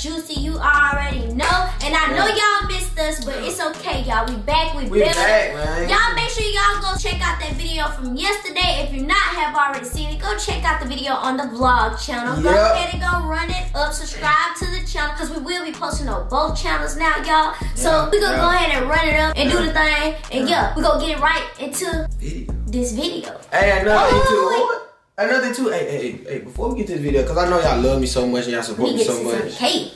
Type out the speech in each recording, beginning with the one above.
juicy. You already know. And I know y'all missed us, but it's okay, y'all. We back, we, We back. man. Y'all make sure y'all go check out that video from yesterday. If you not have already seen it, go check out the video on the vlog channel. Go Yep. ahead and go run it up. Subscribe to the channel because we will be posting on both channels now, y'all. So we gonna yeah. go ahead and run it up and do the thing. And yeah, we gonna get right into Video. this video. Hey, another Oh, thing too. Another too. Hey, hey, hey, before we get to this video, cause I know y'all love me so much and y'all support me so to much. cake.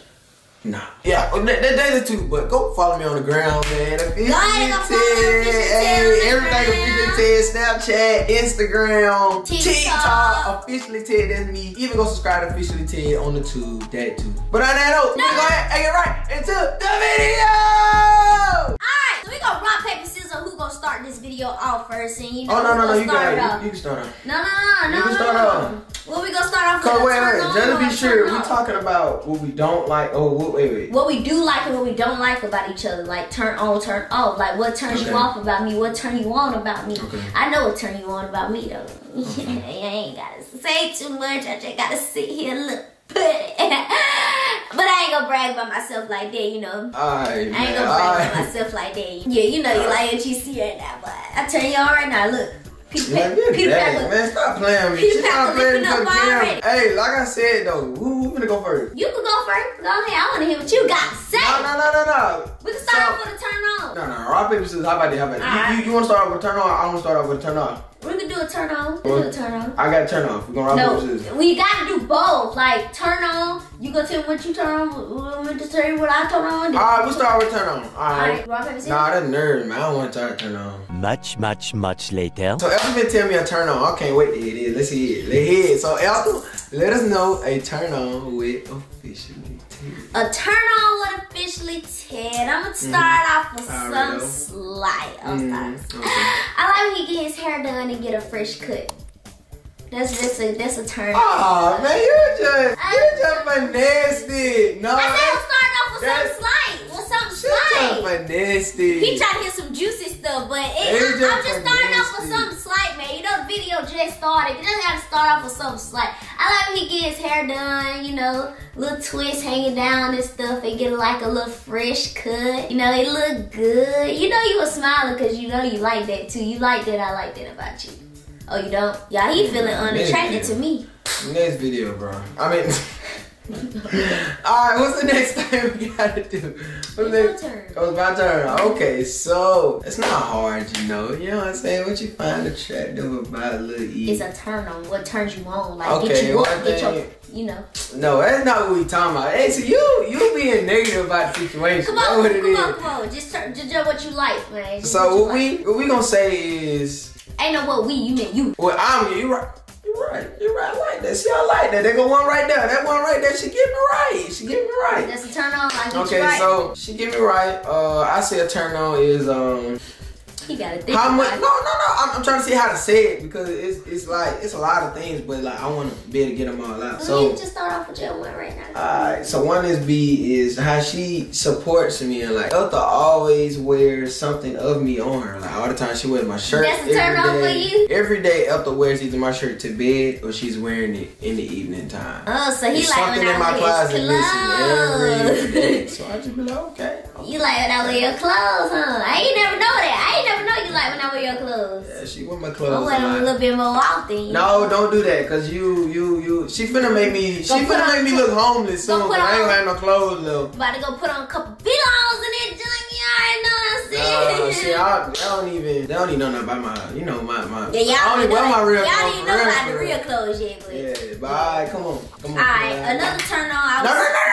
Nah. Yeah, well, that, that, that's it too. But go follow me on the ground, man. Officially Go ahead and go follow Ted. Hey, everything officially Ted. Snapchat, Instagram, TikTok. TikTok. Officially Ted. That's me. Even go subscribe to officially Ted on the tube. That too. But on that note, No. go ahead and get right into the video. Alright, so we gonna rock, paper, scissors. Who gonna start this video off first? And you oh, know, Oh no no no! You start got it. You can start off. No, no, no, no, You can no, start no. off. Well, we gonna start off Cause wait, wait, just to be sure, we talking about what we don't like. Oh, wait, wait, wait. What we do like and what we don't like about each other, like turn on, turn off, like what turns you off about me, what turn you on about me. Okay. I know what turn you on about me though. I ain't gotta say too much. I just gotta sit here and look pretty. but I ain't gonna brag about myself like that, you know. I ain't man. gonna brag about Alright. myself like that. Yeah, you know you like what you see right now, but I turn you on right now. Look, Peter, Man, Peter look. man, stop playing with me. Peter She Pan stop playing with the camera. Hey, like I said though, who, who finna go first? You can go first. Go ahead. I wanna hear what you got to say. No, no, no, no, no. We can start So- off with a turn on. No, no, rock paper scissors. How about that? How about that? You, Alright. you, you want to start off with a turn on? I want to start off with a turn off. We can do a turn on. We can do a turn on. I got a turn off. We're gonna rock No, paper scissors. we gotta do both. Like turn on. You gonna tell me what you turn on. Me to tell you what I turn on? All right, we'll start with turn on. All Alright, right. rock paper scissors. Nah, that's nerd, man. I don't want to start turn on. Much, much, much later. So Elton been tell me a turn on. I can't wait to hear this. Let's hear it. Let's hear it. So Elton, let us know a turn on with officially. Ted. A turn on with officially Ted. I'm gonna start off with Alright, some though. slight. I'm Mm, sorry. okay. I like when he get his hair done and get a fresh cut. That's just a that's a turn. Oh man, you're just you just finessed No, I said I'm starting off with something slight. With something you just slight. finessed He tried to get some juicy stuff, but it, I, just I'm just starting off with nasty. something slight, man. You know the video just started. You just gotta start off with something slight. I like when he get his hair done, you know, little twist hanging down and stuff, and get like a little fresh cut. You know, it look good. You know you were smiling because you know you like that too. You like that. I like that about you. Oh, you don't? Yeah, he feeling unattracted to me. Next video, bro. I mean, all right. What's the next thing we gotta do? What's It's your turn. Oh, it's my turn. Okay, so it's not hard, you know. You know what I'm saying? What you find attractive about Lil E? It's a turn on. What turns you on? Like Okay, get you one up, get your, you know. no, that's not what we talking about. Hey, so you you being negative about the situation. Come on, what it come is. on, come on. Just turn, just do what you like, man. Just So what like. we what we gonna say is Ain't no what we, you meant you. Well, I'm you right. You're right. You're right. I like that. See, I like that. They go one right there. That one right there. She get me right. She get me right. That's a turn on. Like get Okay, right. so she get me right. Uh, I say a turn on is um he got to think how much? No, no, no. I'm, I'm trying to see how to say it because it's it's like it's a lot of things, but like I want to be able to get them all out. Well, you So. can just start off with your one right now. Alright, so one is B is how she supports me and like Elta always wears something of me on her. Like all the time she wears my shirt. That's a turn every on for day. you? Every day Elta wears either my shirt to bed or she's wearing it in the evening time. oh, so he It's like something when in my I wear closet missing every day. So I just be like, okay. You like when I wear your clothes, huh? I ain't never know that. I ain't never know you like when I wear your clothes. Yeah, she wear my I clothes wear a them a little bit more often. No, don't do that, cause you, you, you. She finna make me. She Go finna on- make me look homeless soon. But I ain't on- have no clothes though. About to go put on a couple pillows in that junk. You already know what I'm Uh, saying. see, I, I don't even, they don't even know nothing about my, you know, my, my. yeah, y'all I only don't wear know, my real clothes. y'all don't know about the real. clothes yet, but. Yeah, but alright, come on, come on. Alright, come on. another turn on. I was no, no, no!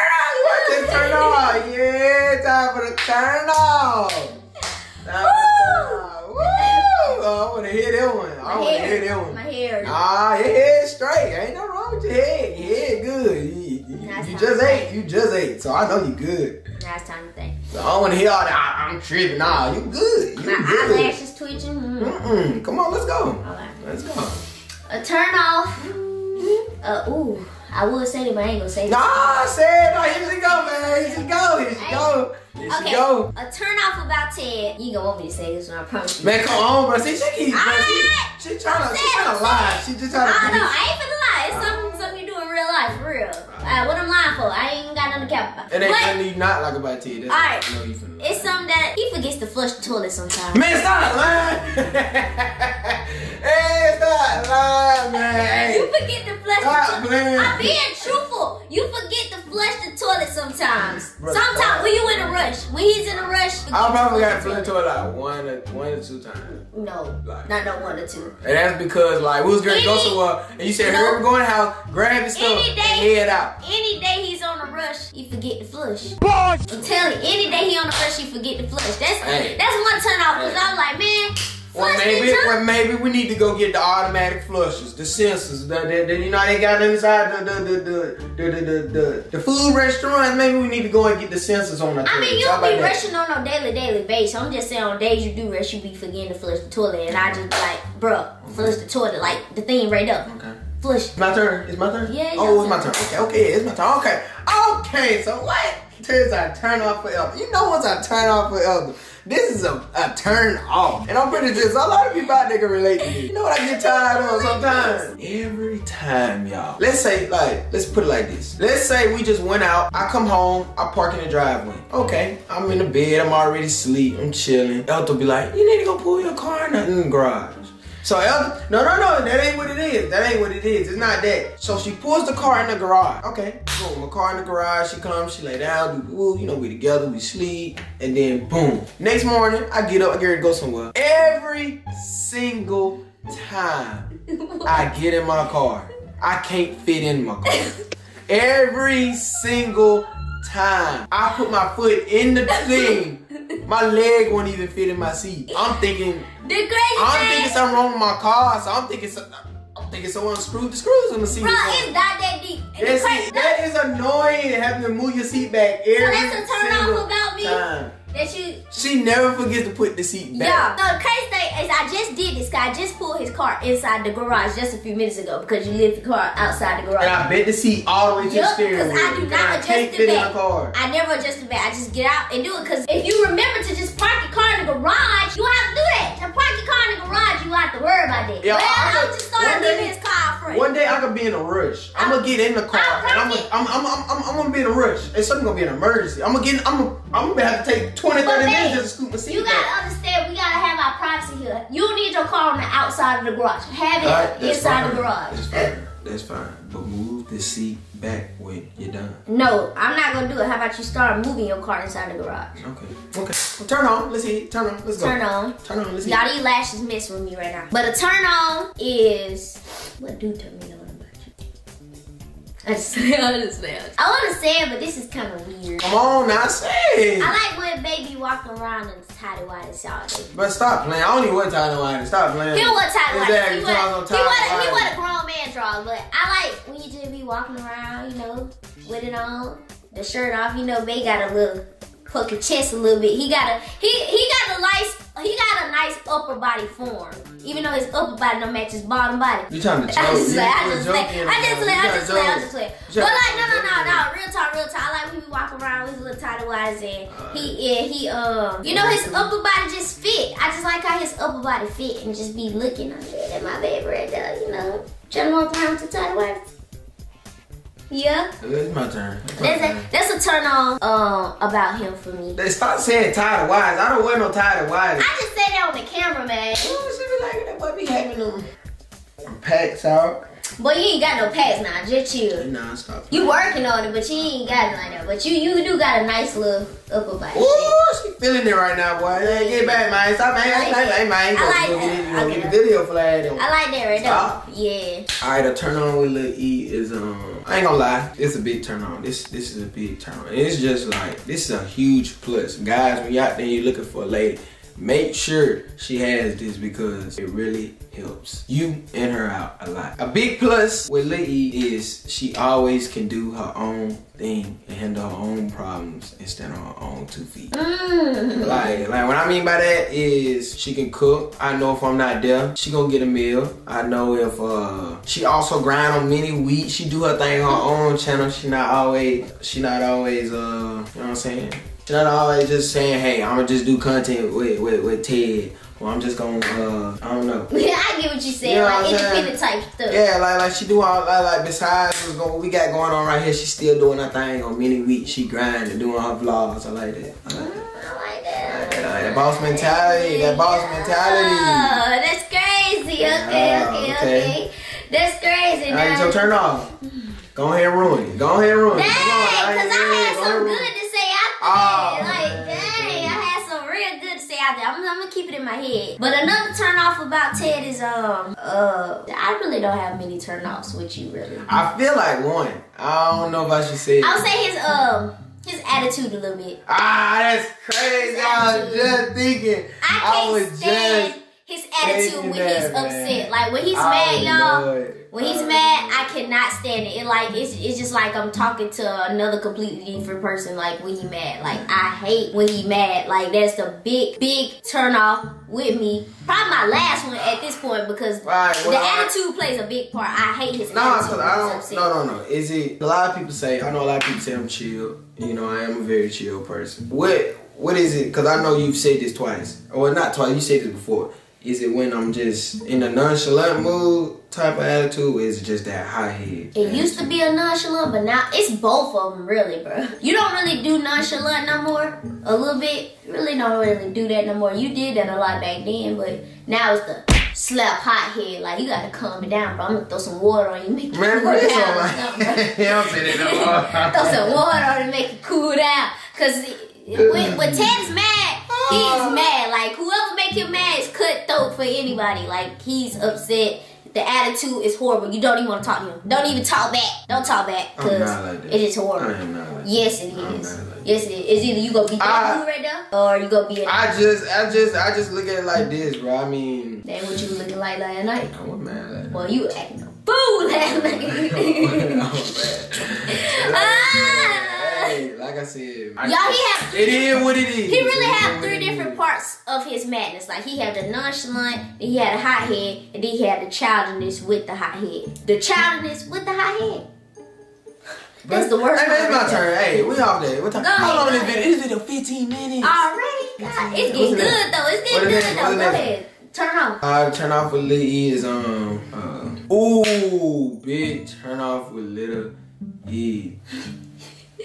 You want to turn on? Yeah, time for the turn off. Time for the turn on. Woo! Oh, I want to hear that one. I want to hear that one. My hair. Ah, your head straight. Ain't nothing wrong with your head. Your head good. You, you- you just ate. think. You just ate. So I know you good. Now it's time to think. So I don't want to hear all that. I'm tripping. Nah, you good. You My good. eyelashes twitching. Mm. Mm-mm. Come on, let's go. Alright. Let's go. A turn off. Uh, ooh, I would say it, but I ain't gonna say it. Nah, say it. Nah, here she go, man. Here she go. Here she go. Here she Okay, go. a turn off about Ted. You gonna want me to say this one, I promise you. Man, come on, bro. See, she keep, bro. She, Alright. she trying to, she trying to lie. She just trying to. I don't know, I ain't finna lie. It's something, something you do in real life, for real. Uh, what I'm lying for, I ain't got nothing to cap about. It ain't nothing you not like about T. That's Alright. I know you finna lie. it's something that he forgets to flush the toilet sometimes. Man, stop lying. hey, stop lying, man. You forget to flush Stop the toilet. I'm being truthful. You forget to flush the toilet sometimes. Bro, sometimes stop. when you in a rush. When he's in a rush. I probably got to flush the toilet like one or one or two times. No, Like- not no one or two. And that's because like we was gonna go Any- somewhere and you said, No. hurry, we're going to house, grab your stuff, Any and day- head out. Any day he's on a rush, he forget to flush. I'm telling you, any day he on a rush, he forget to flush. That's Hey. that's one turn off. Cause Hey. I'm like, man, Well, flush maybe, toilet. maybe we need to go get the automatic flushes, the sensors. The, the, the- you know, they got them inside the the the the the, the, the, the, food restaurants. Maybe we need to go and get the sensors on the. I mean, you don't be that? rushing on no daily, daily basis. I'm just saying on days you do rush, you be forgetting to flush the toilet, and I just be like, bruh, flush the toilet, like the thing right up, Okay. flush. My turn. It's my turn. Yeah, it's Oh, it's my turn. turn. Okay, okay, it's my turn. Okay, okay. So what? Turns out turn off forever. You know what's a turn off forever? This is a, a turn off, and I'm pretty sure a lot of people out there can relate to me. You know what I get tired of sometimes? Every time, y'all. Let's say like, let's put it like this. Let's say we just went out. I come home. I park in the driveway. Okay, I'm in the bed. I'm already asleep. I'm chilling. Elton be like, you need to go pull your car in the- in the garage. So no, no, no, that ain't what it is. That ain't what it is. It's not that. So she pulls the car in the garage. Okay, boom, my car in the garage. She comes, she lay down, do woo, you know, we together, we sleep, and then boom. Next morning, I get up, I get ready to go somewhere. Every single time I get in my car, I can't fit in my car. Every single time I put my foot in the thing, my leg won't even fit in my seat. I'm thinking The crazy I'm thing, thinking something wrong with my car, so I'm thinking I'm thinking someone screwed the screws in the seat. bro, it's not that deep. And the Yes, that is annoying having to move your seat back every that's a turn off about me? time. That you She never forgets to put the seat back. Yeah. No, the crazy thing is I just did this. 'cause I just pulled his car inside the garage just a few minutes ago because you left the car outside the garage. And I bent the seat all the way to the Yup, steering because wheel. I do not I adjust the back. the car. I never adjust the back. I just get out and do it. Because if you remember to just park your car in the garage, you have to do that. To park your car in the garage, you have to worry about that. Yeah, well, I I, could- just started one day- leaving his car front. One day I could be in a rush. I'm gonna get in the car I'll and I'm gonna. I'm, I'm, I'm, I'm, I'm gonna be in a rush. And something gonna be an emergency. I'm gonna get, I'm gonna, I'm gonna have to take 20, 30 But minutes just to scoop my seat you gotta understand, we gotta have our privacy here. You don't need your car on the outside of the garage. Have it that's inside fine. the garage. That's fine. That's fine. But move the seat back when you're done. No, I'm not gonna do it. How about you start moving your car inside the garage? Okay. Okay. Well, turn on. Let's see. Turn on. Let's go. Turn on. Turn on. Let's see. Y'all, these lashes messing with me right now. But a turn on is what do turn me on? I just say I just say I want to say it, but this is kind of weird. Come on now, say it. I like when baby walking around in tidy whities all day. But stop playing. I don't even want tidy white. Stop playing. He was tidy whities. Exactly. He Talking was on he was tidy he whities. was a grown man draw, but I like when you just be walking around, you know, with it on, the shirt off. You know, baby got a little hook your chest a little bit. He got a he he got a nice he got a nice upper body form, even though his upper body don't match his bottom body. You trying to joke? I just play, I just a play, I just play, I just play, I just play. But like, no, no, no, no, real talk, real talk. I like when he walk around with his little tidy whities and he, yeah, he, um, you know, his upper body just fit. I just like how his upper body fit and just be looking at my baby right there, you know. Trying to walk around with the tidy whities. Yeah, It's my turn. It's my that's turn. a, that's a turn on um about him for me. They stop saying tired wise. I don't wear no tired wise. I just say that on the camera, man. Oh, she be like that boy be having them packs out. Boy, you ain't got no pants now, just chill. Nah, stop. You working on it, but you ain't got it like that. But you you do got a nice little upper body. Ooh, she feeling it right now, boy. Hey, get back, man. Stop, man. I like Hey, hey, man. I like that. You I get like the video flag. I like that right Stop. there. Yeah. All right, a turn on with Lil E is um. I ain't gonna lie, it's a big turn on. This this is a big turn on. It's just like this is a huge plus, guys. When you out there, you looking for a lady. Make sure she has this because it really helps you and her out a lot. A big plus with Lil E is she always can do her own thing and handle her own problems and stand on her own two feet. Mm. Like, like what I mean by that is she can cook. I know if I'm not there, she gonna get a meal. I know if uh she also grind on MiniWheatt. She do her thing on her own channel. She not always she not always uh you know what I'm saying. Not always just saying, hey, I'ma just do content with with, with Ted. Or I'm just gonna uh I don't know. I get what you said, You know like saying? independent type stuff. Yeah, like like she do all like, like besides what's going, what we got going on right here, she still doing her thing on MiniWheatt. She grinding, doing her vlogs. I like that. I like that. Mm, I like that. That boss mentality, that boss mentality. Oh, that's crazy. Okay, okay, okay. okay. That's crazy. Alright, now. so turn off. Go ahead and ruin it. Go ahead and ruin Dang, it. cause Come I had some good Oh. Like, dang, I had some real good to say out there. I'm, I'm gonna keep it in my head. But another turn off about Ted is um uh I really don't have many turn offs with you really. I feel like one. I don't know if I should say it. I'll say his um his attitude a little bit. Ah, that's crazy. I was just thinking. I I can't was stand just. Attitude when that, he's man. upset. Like when he's I mad, y'all. When he's mad, I cannot stand it. It like it's it's just like I'm talking to another completely different person. Like when he mad, like I hate when he mad. Like that's the big big turn off with me. Probably my last one at this point because Right, the well, I- attitude plays a big part. I hate his No, attitude. I don't. upset. No, no, no. Is it? A lot of people say. I know a lot of people say I'm chill. You know, I am a very chill person. What? What is it? Cause I know you've said this twice, or not twice. You said this before. Is it when I'm just in a nonchalant mood type of attitude? Or is it just that high head? It used to be a nonchalant, but now it's both of them, really, bro. You don't really do nonchalant no more. A little bit, really don't really do that no more. You did that a lot back then, but now it's the slap hot head. Like you gotta calm it down, bro. I'm gonna throw some water on you, make Man, cool down on or my. something, bro. yeah, I'm saying it no Throw some water on it, make you cool down. Cause when, when Ted is mad, he is mad. Like whoever make him mad is cutthroat for anybody. Like he's upset. The attitude is horrible. You don't even want to talk to him. Don't even talk back. Don't talk back. I'm Cause not like that. it is horrible. I like. Yes, it is. like. Yes, it is. It's either you gonna be that I- dude right there, or you gonna be. A, I just, I just, I just look at it like this, bro. I mean, that what you looking like last night. I was mad at Well, you acting a fool last night. ah. Hey, like I said, I- Y'all, he have It is what it is. He really It is have three different parts of his madness. Like he had the nonchalant, then he had a hot head, and then he had the childishness with the hot head. The childishness with the hot head. That's the worst Hey, man, it's my right turn. Hey, we off there. What time? Go How long ahead, this go video? This video 15 minutes. Already? God, it's getting good next? though. It's getting good next? though. What's Go ahead. Turn off. I turn off with Lil E is um uh ooh bitch turn off with little E.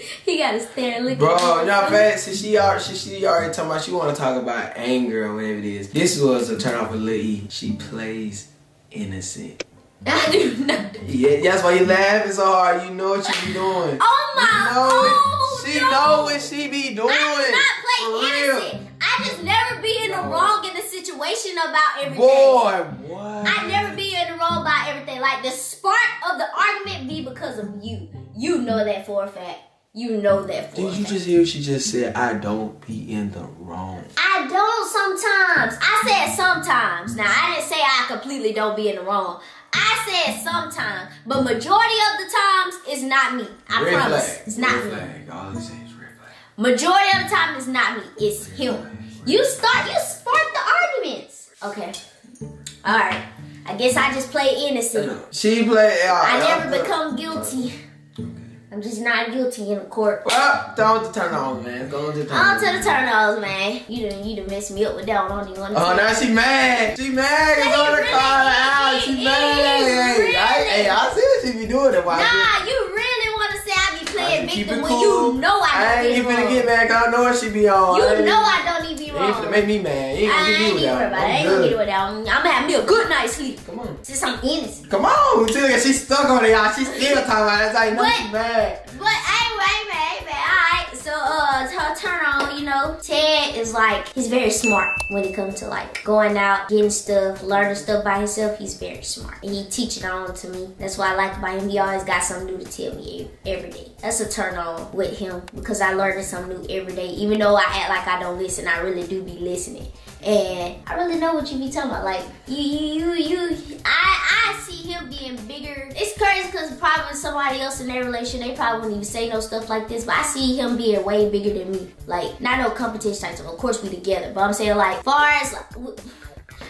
He got to stare look Bro, at you know how since she already she, she already talking about she wanna talk about anger or whatever it is. This was a turn off with Lil E. She plays innocent. I do not. Yeah, that's why you laughing so hard. You know what you be doing. Oh my You know oh, it. She no. know what she be doing. I do not For play innocent. I just never be in the wrong in the situation about everything. Boy, what? I never be in the wrong about everything. Like the spark of the argument be because of you. You know that for a fact. You know that for Did you just hear she just said I don't be in the wrong? I don't sometimes. I said sometimes. Now I didn't say I completely don't be in the wrong. I said sometimes, but majority of the times it's not me. I red promise, flag. it's not red me. flag. All I say is red flag. Majority of the time it's not me. It's him. You start. You spark the arguments. Okay. All right. I guess I just play innocent. She play. Uh, I uh, never become guilty. I'm just not guilty in the court. Well, don't turn on, man. Go to the turn On to the turnovers, man. You done, you done messed me up with that one. I don't even want to Oh, now she mad. She mad. It's on the really call is. out. She mad. Hey, really. I, hey, I see what she be doing. That why Nah, you really want to say I be playing victim it when cool. you know I I don't ain't be even wrong. get mad I know what she be on. You I ain't- know I don't You ain't wrong. make me mad. Ah, you ain't I gonna ain't get me even with worried that. about it. I I'm ain't gonna get with that. I'm, gonna have me a good night's sleep. Come on. Since I'm innocent. Come on. Tell her she stuck on it, y'all. She still talking about it. That's how you know What? she mad. But anyway, uh on, you know, Ted is like he's very smart when it comes to like going out, getting stuff, learning stuff by himself. He's very smart. And he teach it on to me. That's what I like about him. He always got something new to tell me every day. That's a turn on with him because I learning something new every day. Even though I act like I don't listen, I really do be listening. And I really know what you be talking about. Like you, you, you, you. I, I see him being bigger. It's crazy because probably somebody else in their relation, they probably wouldn't even say no stuff like this. But I see him being way bigger than me. Like not no competition type. Of course we together, but I'm saying like far as like.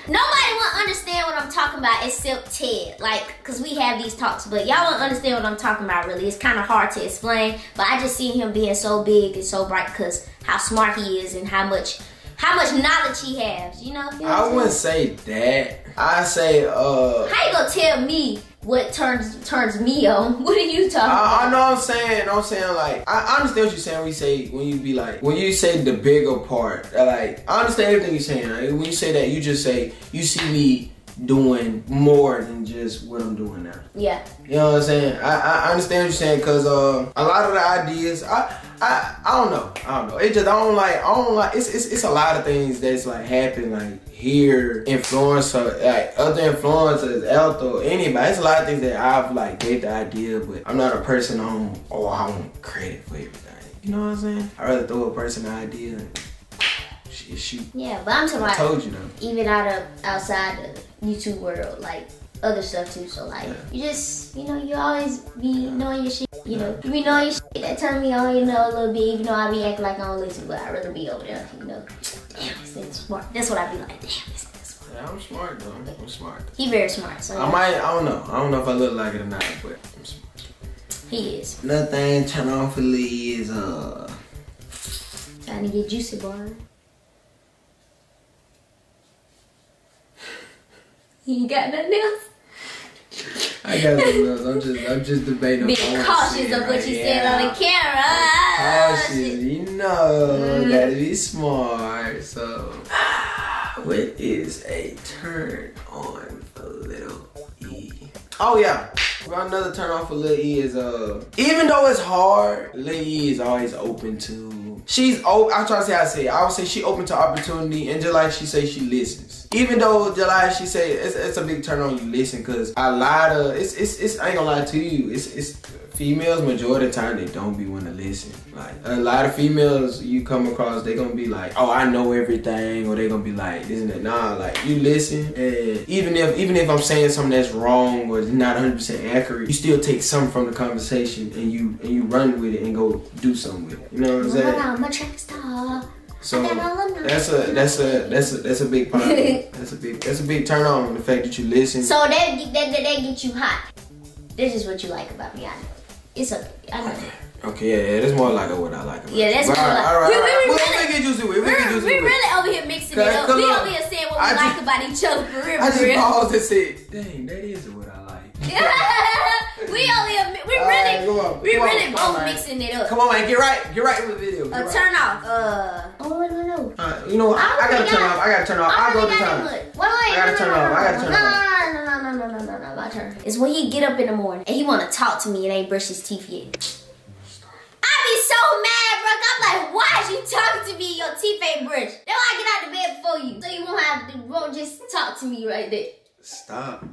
Nobody will understand what I'm talking about except Ted. Like, cause we have these talks, but y'all won't understand what I'm talking about really. It's kind of hard to explain, but I just see him being so big and so bright because how smart he is and how much how much knowledge he has, you know? I wouldn't say that. I say uh How you gonna tell me what turns turns me on? What are you talking I, I know what I'm saying. I'm saying like I, I understand what you're saying. When you say when you be like when you say the bigger part. Like I understand everything you're saying. Like, when you say that, you just say you see me doing more than just what I'm doing now. Yeah. You know what I'm saying? I, I understand what you're saying because uh, a lot of the ideas, I, I I don't know. I don't know. It just I don't like. I don't like. It's it's, it's a lot of things that's like happen like here, influencer, like other influencers, Elto, anybody. It's a lot of things that I've like gave the idea, but I'm not a person on. Oh, I want credit for everything. You know what I'm saying? I rather throw a person an idea and shit shoot. Yeah, but I'm talking I about told you though. even out of outside the YouTube world, like other stuff too. So like you just you know you always be knowing your shit. You know you be knowing your shit. That turn me on, you know, a little bit. Even though I be acting like I don't listen, but I really be over there. You know, damn, this smart. That's what I be like. Damn, this smart. Yeah, I'm smart though. I'm smart. He very smart. So I might. I don't know. I don't know if I look like it or not, but I'm smart. he is Another thing turn on for Lee is uh trying to get juicy boy. You got nothing else? I got something else. I'm just I'm just debating. Be if I wanna cautious say it of what right. you said on the camera. Cautious, shit. you know, Mm. gotta be smart. So, what is a turn on for little E? Oh yeah, another turn on for Lil E is uh, even though it's hard, Lil E is always open to. She's open. I try to say I say. I would say she open to opportunity, and just like she say, she listens. Even though like she say, it's, it's a big turn on you listen, cause a lot of it's it's it's I ain't gonna lie to you, it's it's females majority of the time they don't be want to listen. Like a lot of females you come across, they gonna be like, oh I know everything, or they gonna be like, isn't it? Nah, like you listen, and even if even if I'm saying something that's wrong or not 100 percent accurate, you still take some from the conversation and you and you run with it and go do something with it. You know what I'm saying? I'm a track star. So I got all the that's a that's a that's a that's a big part. Of it. That's a big that's a big turn on the fact that you listen. So that that, that that get you hot. This is what you like about me. I know. It's a I know. Okay, yeah, yeah, that's more like what I like. About Yeah, that's more All like- right, all right, We- we- we really- it juicy with. it. We We're, juicy with. really over here mixing it up. We over here saying what I we like about each other for real. I just paused and said, "Dang, that is what I like." we only admit, we All really right, on, we come really on, both man. mixing it up. Come on, man, get right, get right with the video. A Get right. turn off. Uh oh I don't know. All right, you know what? I, I gotta really turn off. I gotta turn off. I I'll go really this got time. it. Wait, wait, I gotta no, turn no, off. no, I gotta turn off. No, no, no, no, no, no, no, my turn. It's when he get up in the morning and he wanna talk to me and ain't brush his teeth yet. I be so mad, bro. I'm like, why is you talking to me? Your teeth ain't brushed. Then I get out of bed before you, so you won't have to, won't just talk to me right there. Stop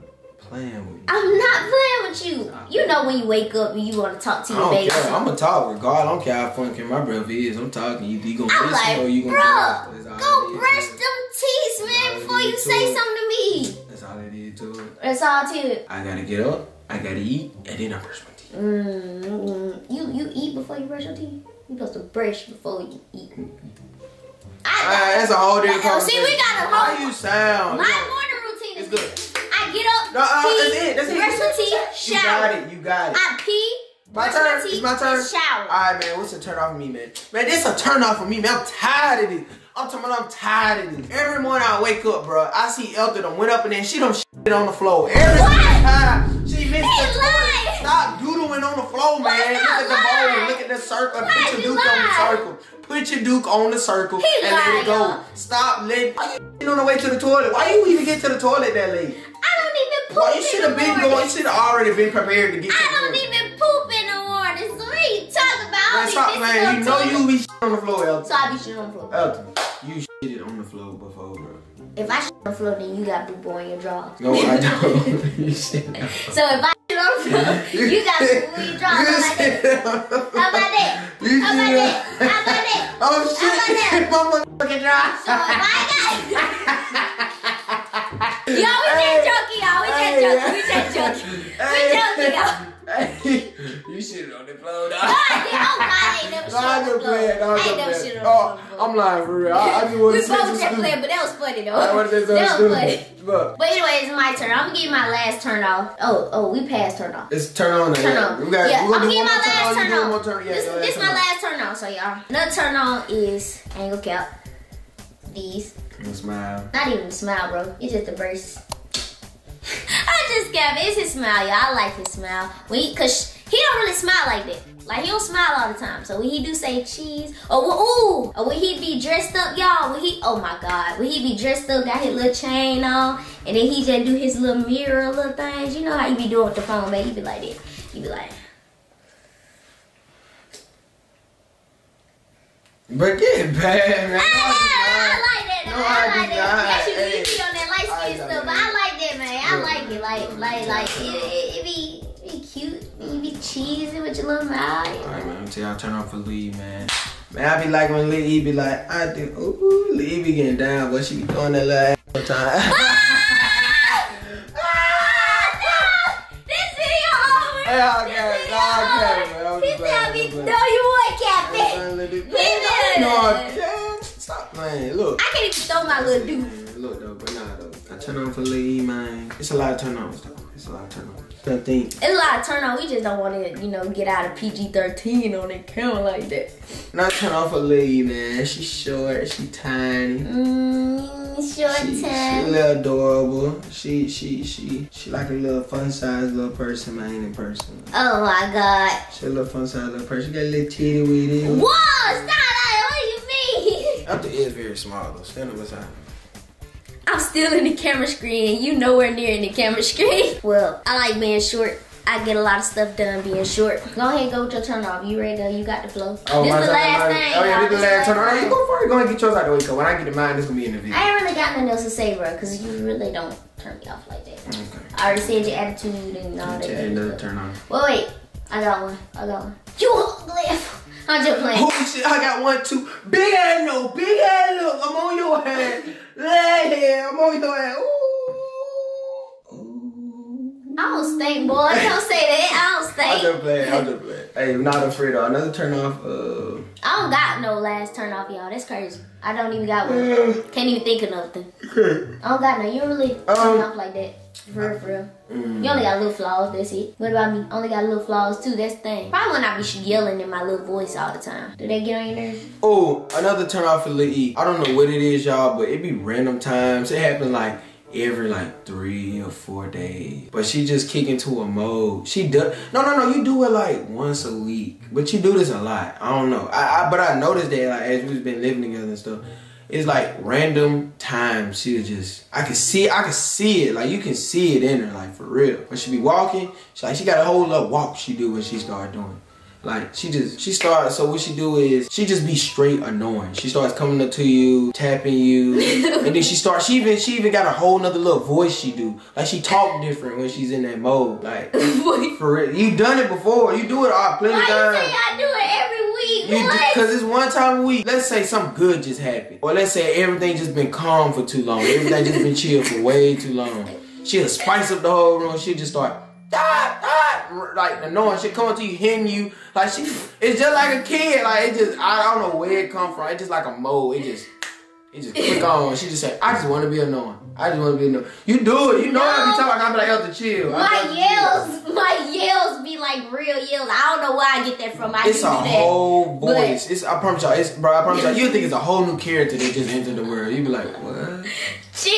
playing with me. I'm not playing with you. You know when you wake up and you want to talk to I your don't baby. care. I'm gonna talk regardless. I don't care how funky my breath is. I'm talking. You, you gonna I'm listen like, or you gonna bro, do it? That's all go brush them teeth, man, before you say it. something to me. That's all it is to it. That's all to it. I gotta get up. I gotta eat, and then I brush my teeth. Mm, you you eat before you brush your teeth. You supposed to brush before you eat. I, Alright, that's a whole different see, we got a whole. How you sound? my morning routine is good. Get up, No, uh, pee, that's it. That's it. brush my teeth, You got it. You got it. I pee, My brush turn. my teeth, It's my turn. shower. All right, man. What's a turn off for me, man? Man, this a turn off for me, man. I'm tired of this. I'm talking about I'm tired of this. Every morning I wake up, bro. I see Elton done went up and then she done shit on the floor. Every What? time she missed He the toilet. Stop doodling on the floor, man. Why Look at the bowl. Look at the circle. Why Put your duke on the circle. Put your duke on the circle He and let it go. lying. Stop letting. Why you on the way to the toilet? Why you even get to the toilet that late? I don't even poop Well, you should have been going. You should have already been prepared to get I don't toilet. even poop in the morning. So what are you talking about? Man, stop, man. You know you be shit on the floor, Elton. So I be shit on the floor. Elton, you shitted on the floor before, bro. If I shit on the floor, then you got boo on your drawers. No, I don't. you shit. So if I shit on the floor, you got boo on your drawers. How about that? How about that? You How about shit that? How about that? Oh How about shit! that? My motherfucking dry. So if I got, yo, we Hey. just joking, y'all. We just joking. We just joking. We joking, y'all. Hey, you shit on the floor, dog. Oh, I did- oh, God, I ain't never No, I'm shit on the floor. No, I I'm ain't just never shit on Oh, the floor. Oh, I'm lying for real. I, I just want We to both say just some playing, but that was funny though. I want to say That something was funny. Look, But anyways, it's my turn. I'm gonna give you my last turn off. Oh, oh, we passed turn off. it's turn on. Turn yeah. on. We got. yeah, I'm gonna gonna give my more turn last turn You on. turn. Yeah, this your this last my last turn on, so y'all. Another turn on is I ain't gonna count these. Smile. Not even smile, bro. It's just a verse. I just got. It's his smile, y'all. I like his smile. When he, cause he don't really smile like that. Like he don't smile all the time. So when he do say cheese, or when, ooh, or when he be dressed up, y'all. When he, oh my god, when he be dressed up, got his little chain on, and then he just do his little mirror little things. You know how you be doing with the phone, man. You be like that. You be like. But get bad, man. I, I, I like that. No. I I like that. Yes, you Hey. be on that light skin stuff, but. I like that, man. I Yeah. like it. Like, like, like it, it, be, it be cute. You be cheesy with your little mouth. Alright, man. Until y'all turn off for Lee, man. Man, I be like when Lee E be like, I do. Ooh, Lee be getting down, but she be doing that little ass all time. Ah, no! This video over. I This got it. video No, I got it, over. man. I was He just playing, tell I was me, just playing. no, you would, Captain. Man, no, I can't. Stop, man. Look. I can't even throw my little dude. Look though, but nah though. I turn on for Lee, man. It's a lot of turn ons though. It's a lot of turn ons. I think. It's a lot of turn on. We just don't want to, you know, get out of PG 13 on that camera like that. Not turn off for Lee, man. She's short. She tiny. Mmm, short She, she a little adorable. She she she she like a little fun sized little person, man, in person. Oh my god. She a little fun sized little person. She got a little titty with it. Whoa, stop that. What do you mean? Up the is very small though. Stand up beside. I'm still in the camera screen. You nowhere near in the camera screen. Well, I like being short. I get a lot of stuff done being short. Go ahead, go with your turn off. You ready to go? You got the flow. Oh, this my the last thing. Oh yeah, y'all. this the last turn. off. you thing. go for it. Go ahead and get yours out of the way. Cause when I get to mine, this gonna be in the video. I ain't really got nothing else to say, bro, because you really don't turn me off like that. Okay. I already said your attitude and all that. Okay, another turn on. Wait, wait. I got one. I got one. You ugly. I'm just playing. Holy shit, I got one, two. Big ass no, big ass look. I'm on your head. Yeah, I'm on your head. Ooh. Ooh. I don't stink, boy. Don't say that. I don't I'm just playing, I'm just playing. Hey, I'm not afraid of another turn off. Uh, I don't got no last turn off, y'all. That's crazy. I don't even got one. Can't even think of nothing. I don't got no. You don't really turn Um, me off like that. For real, for real. mm. You only got little flaws, that's it. What about me? Only got little flaws too, that's the thing. Probably when I be yelling in my little voice all the time. Do they get on your nerves? Oh, another turn off for Lil E. I don't know what it is, y'all, but it be random times. It happens like every like three or four days. But she just kick into a mode. She does. No, no, no. You do it like once a week, but you do this a lot. I don't know. I, I but I noticed that like as we've been living together and stuff. It's like random times she'll just I can see I can see it like you can see it in her like for real. When she be walking, she like she got a whole little walk she do when she start doing. Like she just she starts so what she do is she just be straight annoying. She starts coming up to you, tapping you, and then she starts she even she even got a whole nother little voice she do. Like she talk different when she's in that mode. Like for real. You done it before. You do it all plenty of times. Because it's one time a week. Let's say something good just happened, or let's say everything just been calm for too long. Everything just been chill for way too long. She'll spice up the whole room. She'll just start. "Ah, ah," Like annoying shit coming to you, hitting you, like she, it's just like a kid. Like it just, I don't know where it come from. It's just like a mode. It just, it just click on. She just say, I just want to be annoying. I just want to be annoying. You do it. You know I be No. talking. I be like, chill. I tell you, yells, my yells be like real yells. I don't know where I get that from. I It's a that. whole voice. It's I promise y'all. It's bro. I promise y'all. You think it's a whole new character that just entered the world. You be like, what? Chill.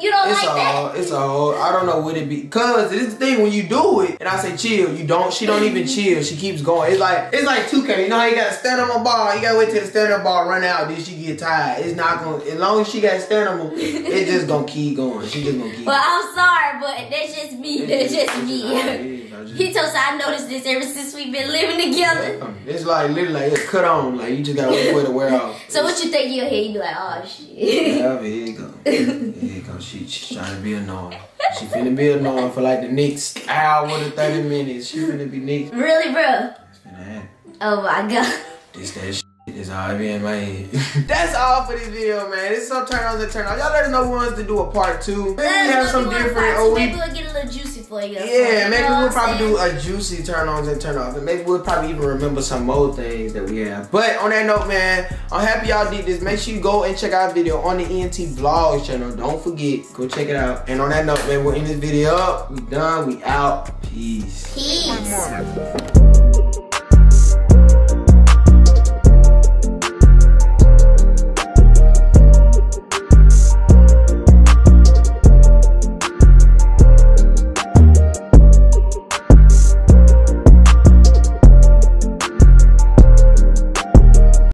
You don't It's like a that? whole. It's a whole. I don't know what it be. Cause it's the thing when you do it, and I say chill, you don't. She don't even chill. She keeps going. It's like it's like 2K. You know how you gotta stand on my ball. You gotta wait till the stand up ball run out. Then she get tired. It's not gonna. As long as she got stand on, it just gonna keep going. She just gonna keep. But I'm sorry, but that's just me. That's just me. He us I noticed this ever since we've been living together. It's like literally like it's cut on. Like you just gotta wait for it to wear off. So what you think in your head? You be like, oh shit. Yeah, here you go. Here you go. She, she's trying to be annoying. She finna be annoying for like the next hour to 30 minutes. She finna be next. really, bro? It's. Oh my god. This that shit. It's all be in my head. That's all for this video, man. It's some turn ons and turn offs. Y'all let us know who wants to do a part two. Maybe we have some different. Oh, we maybe we'll get a little juicy for you. yeah, maybe You know we'll probably I'm do a juicy turn ons and turn offs. And maybe we'll probably even remember some old things that we have. But on that note, man, I'm happy y'all did this. Make sure you go and check out our video on the E&T Vlogs channel. Don't forget, go check it out. And on that note, man, we'll end this video up. We done. We out. Peace. Peace.